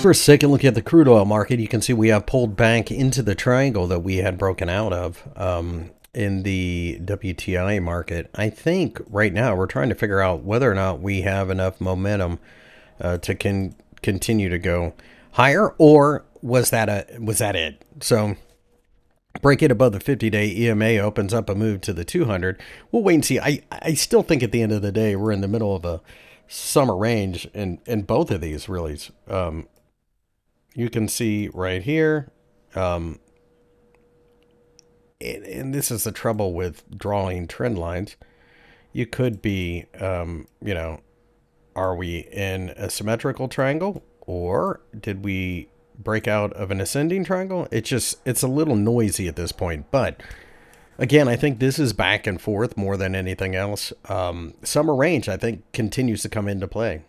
For a second look at the crude oil market, you can see we have pulled back into the triangle that we had broken out of um, in the WTI market. I think right now we're trying to figure out whether or not we have enough momentum uh, to can continue to go higher, or was that a was that it? So break it above the 50 day EMA opens up a move to the 200. We'll wait and see. I, I still think at the end of the day, we're in the middle of a summer range in, in both of these really. Um, you can see right here, um, and, and, this is the trouble with drawing trend lines. You could be, um, you know, are we in a symmetrical triangle or did we break out of an ascending triangle. It's just, it's a little noisy at this point. But again, I think this is back and forth more than anything else. Um, summer range, I think, continues to come into play.